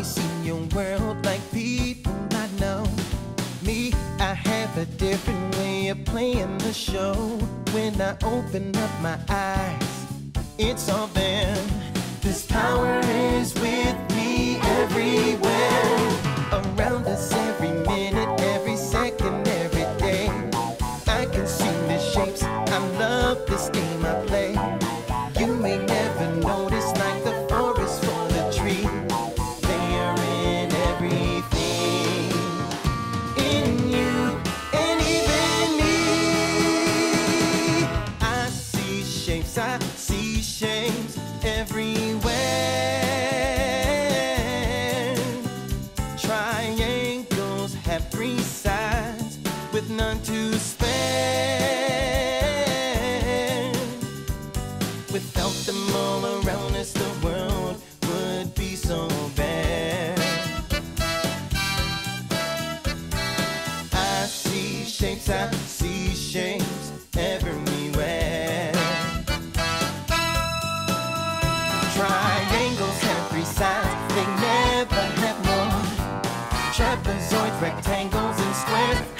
always in your world like people I know. Me, I have a different way of playing the show. When I open up my eyes, it's all there. This power is with me everywhere. none to spend. Without them all around us, the world would be so bare. I see shapes, I see shapes everywhere. Triangles have three sides, they never have more. Trapezoids, rectangles, and squares.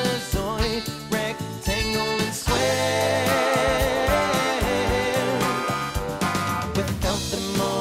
could count them all.